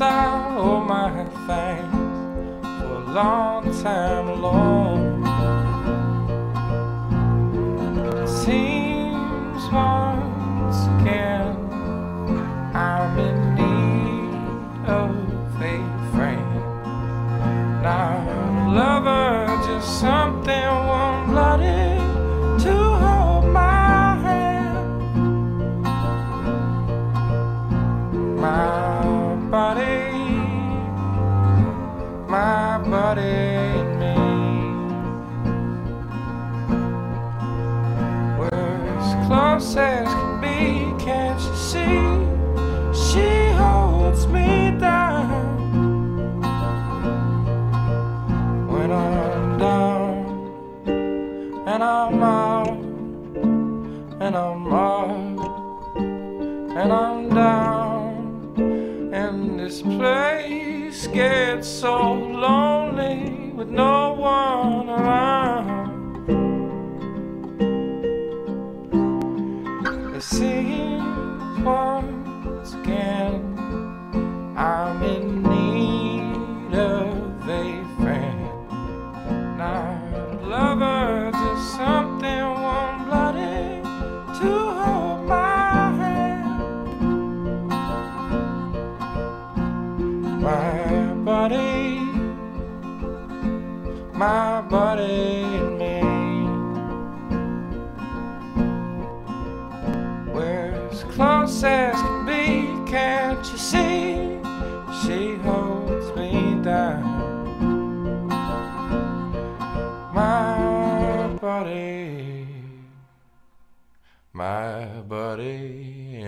I hold my things for a long time alone. It seems once again I'm in need of a friend. Now my body and me. We're as close as can be, can't you see? She holds me down when I'm down and I'm out and I'm out and I'm down and this place gets so lonely with no one around. It seems once again I'm in need of a friend. Not a lover, just something warm blooded to hold my hand. My body, my body and me. We're as close as can be, can't you see? She holds me down. My body, my body